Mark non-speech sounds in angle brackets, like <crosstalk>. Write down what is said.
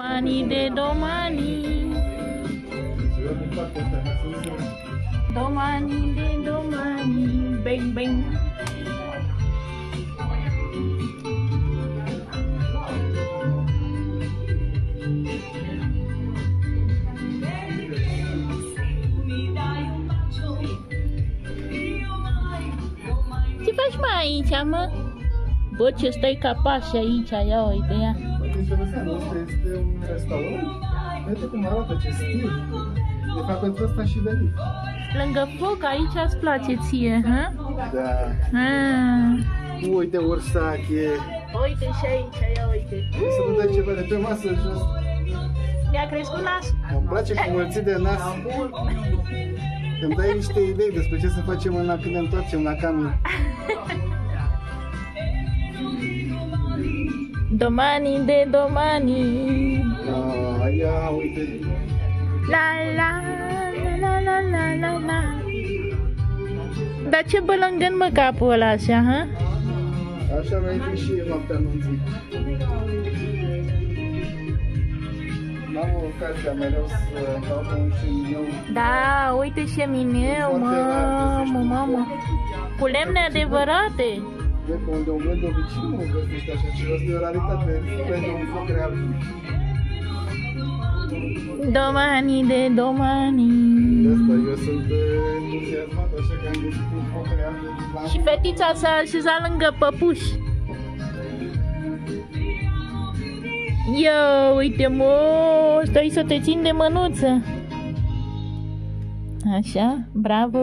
Domani de domani. Domani de domani. Bang bang Ce faci mai aici, mă? Bă, ce stai ca pași aici, ia uite, ia. Interesant, asta este un restaurant. Uite cum arată, ce stil. De fapt, pentru asta și venit. Lângă foc, aici îți place ție, ha? Da. Ah. Uite, ursache. Uite și aici, ia uite. Vrei să nu dai ceva de pe masă jos? Mi-a crescut nasul. Îmi place cum mulțit de nas. Îmi dai niște idei despre ce să facem în când ne întoarcem la camin. <laughs> Domani de domani. Ah, ia, uite. La la la la la la la la. Dar ce bălângân mă capul ăla așa, ha? Așa mai fi și noaptea anunții. N-am ocazia mereu să dau pe un șimineu. Da, uite ce mineu, Foarte rar găsești mamă, un mamă. foc. Cu lemne adevărate. De pe unde un de obicei nu găsești așa ceva, asta e o raritate. Pentru un foc real. Domani de domani. De asta eu sunt uh, entuziasmat, așa că am găsit un foc real de la Și fetița s-a așezat lângă păpuș. Ia, uite mă, stai să te țin de mânuță. Așa, bravo.